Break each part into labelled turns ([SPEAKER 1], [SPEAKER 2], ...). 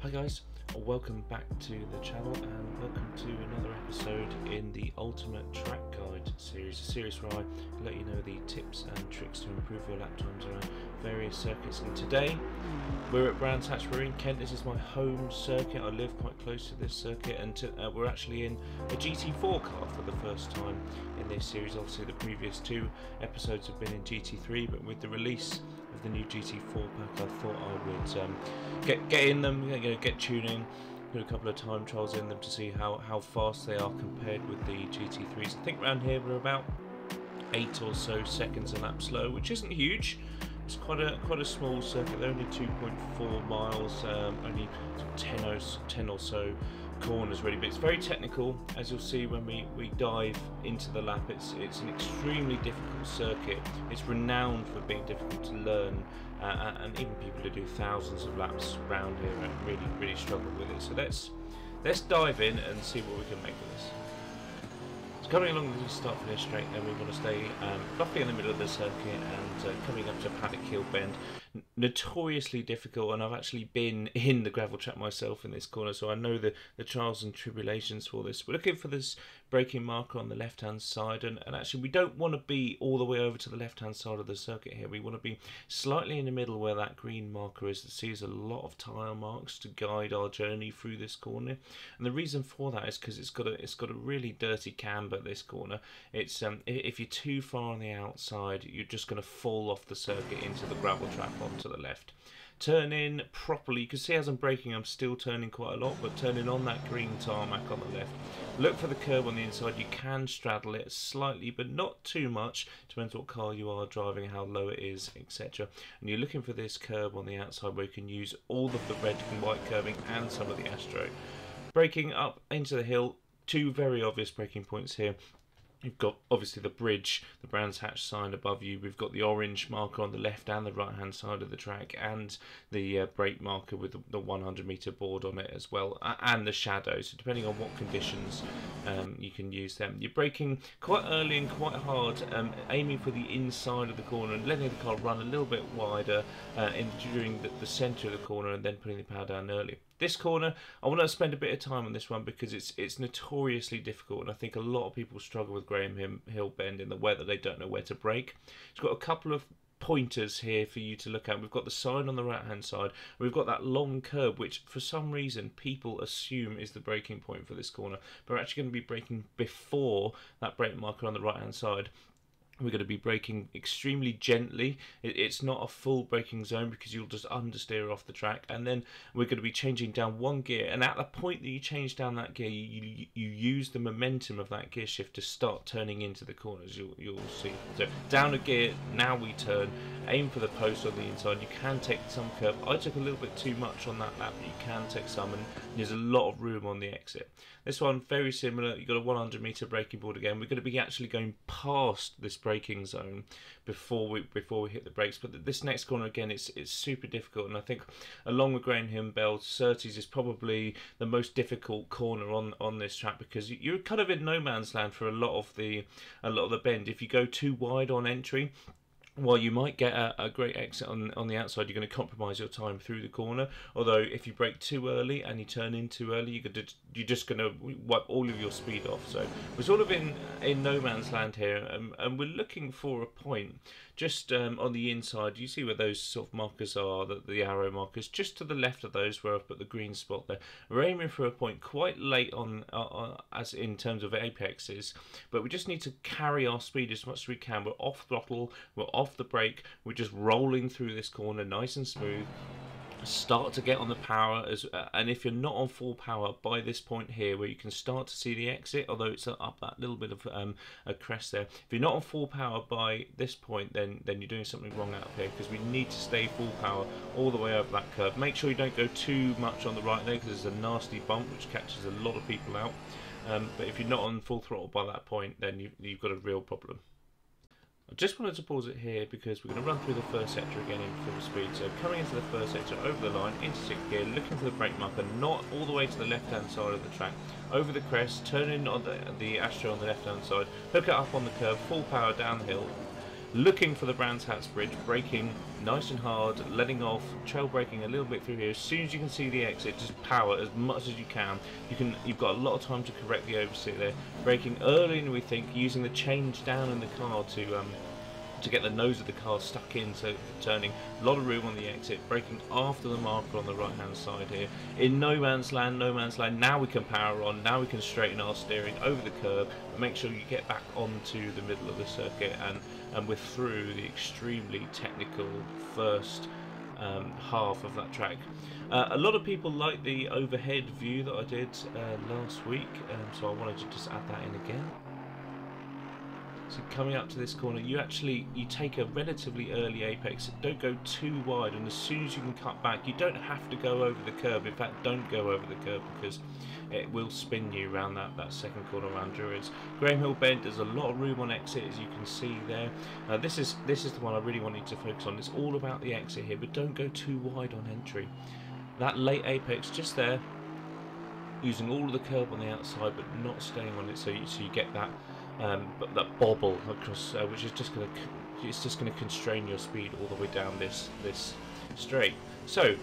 [SPEAKER 1] Hi guys, welcome back to the channel and welcome to another episode in the Ultimate Track Guide series, a series where I let you know the tips and tricks to improve your lap times around various circuits. And today we're at Brands Hatch, we're in Kent, this is my home circuit, I live quite close to this circuit. And to, uh, we're actually in a GT4 car for the first time in this series. Obviously the previous two episodes have been in GT3 but with the release of the new GT4 pack I thought I would um, get, get in them, you know, get tuning Put a couple of time trials in them to see how, how fast they are compared with the GT3s. I think around here we're about eight or so seconds a lap slow, which isn't huge. It's quite a quite a small circuit. They're only 2.4 miles, um, only 10 or, 10 or so corners really, but it's very technical. As you'll see when we, we dive into the lap, it's it's an extremely difficult circuit. It's renowned for being difficult to learn, uh, and even people who do thousands of laps around here really really struggle with it. So let's let's dive in and see what we can make of this. So coming along the start finish straight, then we want to stay um, roughly in the middle of the circuit and uh, coming up to Paddock Hill Bend notoriously difficult and I've actually been in the gravel track myself in this corner so I know the, the trials and tribulations for this. We're looking for this braking marker on the left hand side and, and actually we don't want to be all the way over to the left hand side of the circuit here. We want to be slightly in the middle where that green marker is that sees a lot of tyre marks to guide our journey through this corner and the reason for that is because it's got a it's got a really dirty camber this corner. It's um, if you're too far on the outside you're just going to fall off the circuit into the gravel trap onto the left. Turn in properly. You can see as I'm braking, I'm still turning quite a lot, but turning on that green tarmac on the left. Look for the curb on the inside. You can straddle it slightly, but not too much. Depends what car you are driving, how low it is, etc. And you're looking for this curb on the outside where you can use all of the red and white curving and some of the Astro. Braking up into the hill, two very obvious braking points here. You've got obviously the bridge, the Brands Hatch sign above you. We've got the orange marker on the left and the right hand side of the track, and the uh, brake marker with the, the 100 meter board on it as well, and the shadow. So depending on what conditions, um, you can use them. You're braking quite early and quite hard, um, aiming for the inside of the corner and letting the car run a little bit wider uh, in, during the, the centre of the corner, and then putting the power down early. This corner, I want to spend a bit of time on this one because it's it's notoriously difficult, and I think a lot of people struggle with Graham Hill Bend in the weather. They don't know where to brake. It's got a couple of pointers here for you to look at. We've got the sign on the right hand side. We've got that long curb, which for some reason people assume is the braking point for this corner. But we're actually going to be braking before that brake marker on the right hand side we're going to be braking extremely gently. It's not a full braking zone because you'll just understeer off the track. And then we're going to be changing down one gear. And at the point that you change down that gear, you, you use the momentum of that gear shift to start turning into the corners. You'll, you'll see. So down a gear, now we turn. Aim for the post on the inside. You can take some curve. I took a little bit too much on that lap, but you can take some. And there's a lot of room on the exit. This one, very similar. You've got a 100 meter braking board again. We're going to be actually going past this braking zone before we before we hit the brakes. But this next corner again, it's it's super difficult, and I think along with Graham Bend, Surtees is probably the most difficult corner on on this track because you're kind of in no man's land for a lot of the a lot of the bend. If you go too wide on entry while you might get a, a, great exit on, on the outside, you're going to compromise your time through the corner. Although, if you brake too early and you turn in too early, you're, you're just going to wipe all of your speed off. So, we're sort of in, in no man's land here, and, and we're looking for a point just um, on the inside. You see where those sort of markers are, the, the arrow markers, just to the left of those where I've put the green spot there. We're aiming for a point quite late on, uh, uh as in terms of apexes, but we just need to carry our speed as much as we can. We're off throttle, we're off the brake. We're just rolling through this corner nice and smooth start to get on the power as uh, and if you're not on full power by this point here where you can start to see the exit although it's up that little bit of um, a crest there. If you're not on full power by this point then then you're doing something wrong out here because we need to stay full power all the way over that curve. Make sure you don't go too much on the right there because there's a nasty bump which catches a lot of people out. Um, but if you're not on full throttle by that point then you, you've got a real problem I just wanted to pause it here because we're going to run through the first sector again in full speed. So coming into the first sector, over the line, into sixth gear, looking for the brake marker, not all the way to the left-hand side of the track. Over the crest, turning on the, the Astro on the left-hand side, hook it up on the curve, full power downhill, looking for the Brands Hatch Bridge, braking nice and hard, letting off, trail braking a little bit through here. As soon as you can see the exit, just power as much as you can. You can, you've got a lot of time to correct the oversteer there. Braking early, and we think, using the change down in the car to um, to get the nose of the car stuck in so turning a lot of room on the exit braking after the marker on the right hand side here in no man's land no man's land now we can power on now we can straighten our steering over the curb make sure you get back onto the middle of the circuit and and we're through the extremely technical first um, half of that track. Uh, a lot of people like the overhead view that I did uh, last week, um, so I wanted to just add that in again. So coming up to this corner, you actually you take a relatively early apex. Don't go too wide, and as soon as you can cut back, you don't have to go over the curb. In fact, don't go over the curb because it will spin you around that, that second corner around Druids. Graham Hill Bend, there's a lot of room on exit as you can see there. Uh, this is this is the one I really wanted to focus on. It's all about the exit here, but don't go too wide on entry. That late apex just there, using all of the curb on the outside, but not staying on it, so you, so you get that um, that bobble across, uh, which is just going to it's just going to constrain your speed all the way down this this straight. So I'm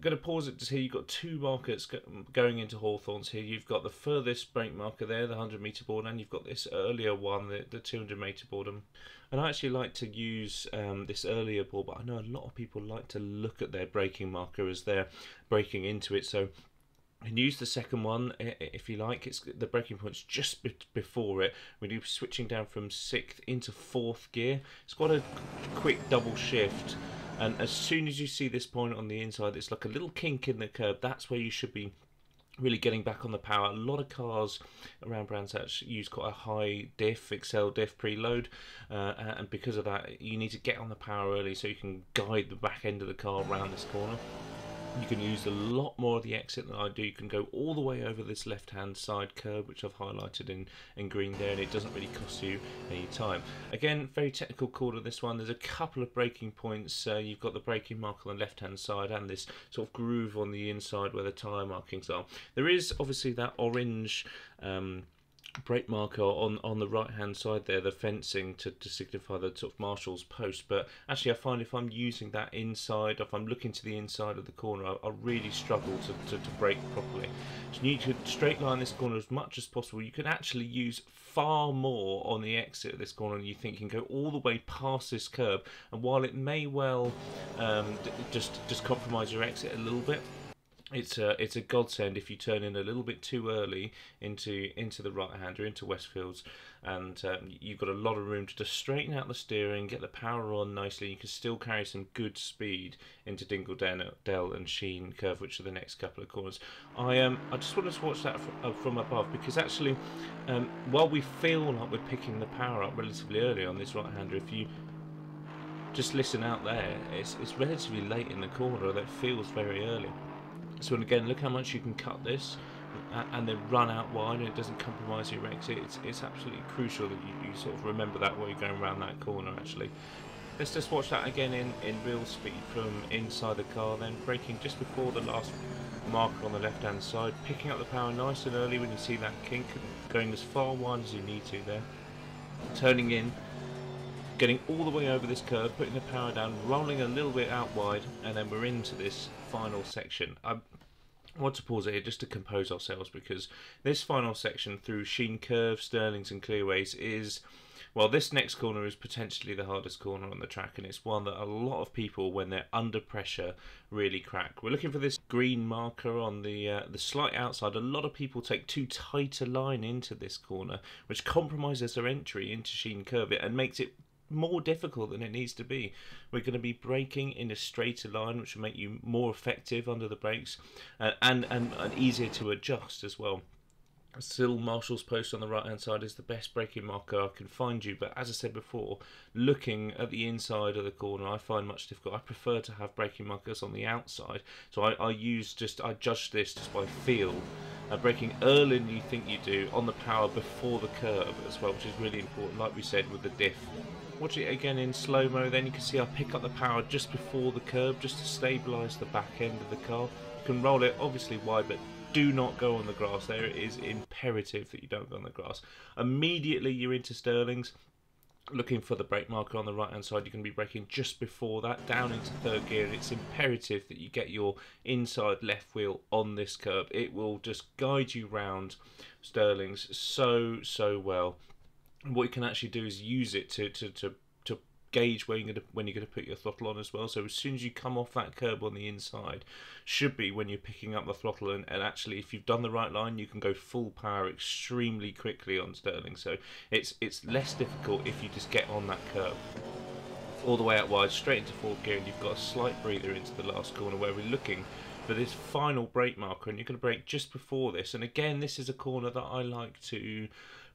[SPEAKER 1] going to pause it to see you've got two markers going into Hawthorns here. You've got the furthest brake marker there, the 100 meter board, and you've got this earlier one, the, the 200 meter board. And I actually like to use um, this earlier board, but I know a lot of people like to look at their braking marker as they're braking into it. So and use the second one if you like. It's the braking point's just before it. When you're switching down from sixth into fourth gear, it's quite a quick double shift. And as soon as you see this point on the inside, it's like a little kink in the curb. That's where you should be really getting back on the power. A lot of cars around Brands Hatch use quite a high diff, Excel diff preload, uh, and because of that, you need to get on the power early so you can guide the back end of the car around this corner. You can use a lot more of the exit than I do. You can go all the way over this left hand side curb, which I've highlighted in, in green there, and it doesn't really cost you any time. Again, very technical corner this one. There's a couple of braking points. Uh, you've got the braking mark on the left hand side and this sort of groove on the inside where the tyre markings are. There is obviously that orange. Um, brake marker on on the right hand side there the fencing to, to signify the sort of marshal's post. But actually I find if I'm using that inside if I'm looking to the inside of the corner I, I really struggle to, to, to brake properly. So you need to straight line this corner as much as possible. You can actually use far more on the exit of this corner and you think. You can go all the way past this curb. And while it may well um, just just compromise your exit a little bit it's a it's a godsend if you turn in a little bit too early into into the right hander into Westfields, and um, you've got a lot of room to just straighten out the steering, get the power on nicely. You can still carry some good speed into Dingle Dell and Sheene Curve, which are the next couple of corners. I um I just wanted to watch that from, uh, from above because actually, um, while we feel like we're picking the power up relatively early on this right hander, if you just listen out there, it's it's relatively late in the corner that feels very early. So again, look how much you can cut this and then run out wide and it doesn't compromise your exit. It's, it's absolutely crucial that you, you sort of remember that while you're going around that corner actually. Let's just watch that again in, in real speed from inside the car then braking just before the last marker on the left hand side, picking up the power nice and early when you see that kink, going as far wide as you need to there, turning in, getting all the way over this curve, putting the power down, rolling a little bit out wide, and then we're into this final section. I want to pause it here just to compose ourselves because this final section through Sheene Curve, Stirlings, and Clearways is. Well, this next corner is potentially the hardest corner on the track, and it's one that a lot of people, when they're under pressure, really crack. We're looking for this green marker on the uh, the slight outside. A lot of people take too tight a line into this corner, which compromises their entry into Sheene Curve and makes it more difficult than it needs to be. We're going to be braking in a straighter line, which will make you more effective under the brakes uh, and, and, and easier to adjust as well. Still, Marshall's post on the right hand side is the best braking marker I can find you, but as I said before, looking at the inside of the corner I find much difficult. I prefer to have braking markers on the outside, so I, I use just, I judge this just by feel. Uh, braking earlier than you think you do on the power before the curve as well, which is really important, like we said with the diff watch it again in slow-mo then you can see I pick up the power just before the curb just to stabilise the back end of the car. You can roll it obviously wide but do not go on the grass there. It is imperative that you don't go on the grass. Immediately you're into Stirlings looking for the brake marker on the right hand side you're going to be braking just before that down into third gear and it's imperative that you get your inside left wheel on this curb it will just guide you round Stirling's so so well what you can actually do is use it to to, to to gauge where you're going to when you're going to put your throttle on as well. So as soon as you come off that curb on the inside, should be when you're picking up the throttle. And, and actually, if you've done the right line, you can go full power extremely quickly on Stirling. So it's it's less difficult if you just get on that curb all the way out wide, straight into fourth gear, and you've got a slight breather into the last corner where we're looking for this final brake marker, and you're going to brake just before this. And again, this is a corner that I like to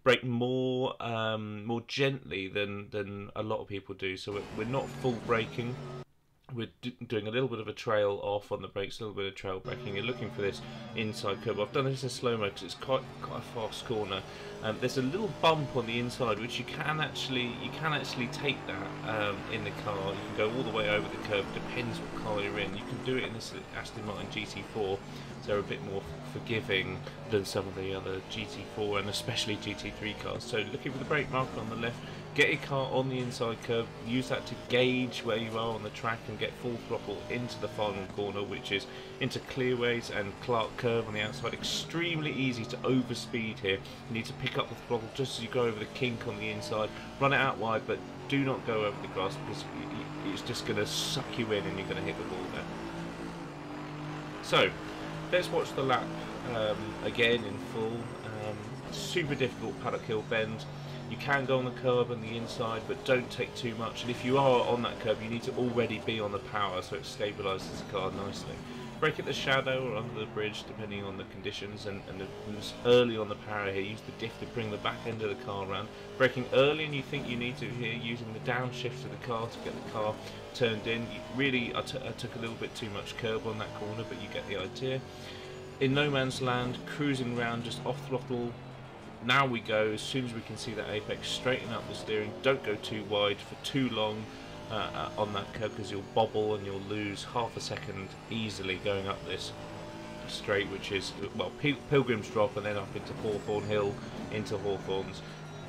[SPEAKER 1] brake more um, more gently than than a lot of people do. So we're, we're not full braking. We're doing a little bit of a trail off on the brakes, a little bit of trail braking. You're looking for this inside curve. I've done this in slow mo because it's quite quite a fast corner. Um, there's a little bump on the inside which you can actually you can actually take that um, in the car. You can go all the way over the curve. Depends what car you're in. You can do it in this Aston Martin GT4 they're a bit more forgiving than some of the other GT4 and especially GT3 cars. So looking for the brake marker on the left, get your car on the inside curve, use that to gauge where you are on the track and get full throttle into the final corner which is into Clearways and Clark Curve on the outside. Extremely easy to overspeed here. You need to pick up the throttle just as you go over the kink on the inside, run it out wide but do not go over the grass because it's just going to suck you in and you're going to hit the ball there. So, let's watch the lap um, again in full. Um, super difficult paddock hill bend. You can go on the curb on the inside, but don't take too much. And if you are on that curb, you need to already be on the power so it stabilises the car nicely. Brake at the shadow or under the bridge, depending on the conditions, and, and early on the power here. Use the diff to bring the back end of the car around. Braking early and you think you need to here, using the downshift of the car to get the car turned in. Really, I, I took a little bit too much curb on that corner, but you get the idea. In no man's land, cruising around just off throttle. Now we go, as soon as we can see that apex, straighten up the steering. Don't go too wide for too long uh, uh, on that curve because you'll bobble and you'll lose half a second easily going up this straight, which is, well, Pil Pilgrim's Drop and then up into Hawthorn Hill, into Hawthorns.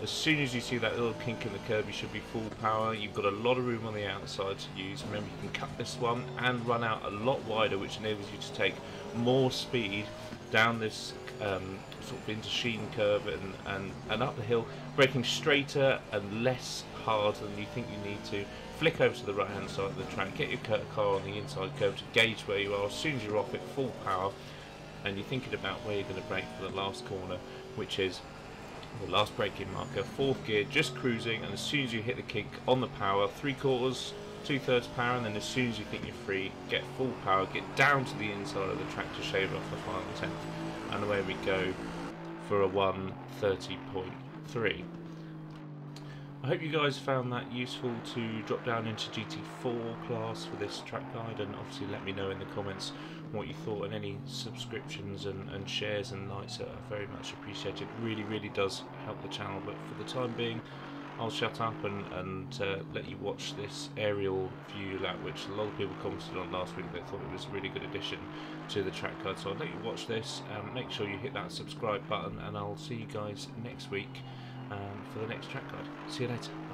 [SPEAKER 1] As soon as you see that little kink in the curve, you should be full power. You've got a lot of room on the outside to use. Remember, you can cut this one and run out a lot wider, which enables you to take more speed down this um, sort of into Sheene curve and, and, and up the hill, braking straighter and less hard than you think you need to. Flick over to the right hand side of the track, get your car on the inside curve to gauge where you are. As soon as you're off it, full power, and you're thinking about where you're going to brake for the last corner, which is the last braking marker, fourth gear, just cruising, and as soon as you hit the kink on the power, three quarters, two thirds power, and then as soon as you think you're free, get full power, get down to the inside of the track to shave off the final tenth, and away we go for a 130.3. I hope you guys found that useful to drop down into GT4 class for this track guide and obviously let me know in the comments what you thought and any subscriptions and, and shares and likes are very much appreciated. Really, really does help the channel but for the time being I'll shut up and, and uh, let you watch this aerial view lap which a lot of people commented on last week they thought it was a really good addition to the track guide so I'll let you watch this um, make sure you hit that subscribe button and I'll see you guys next week um, for the next track guide. See you later.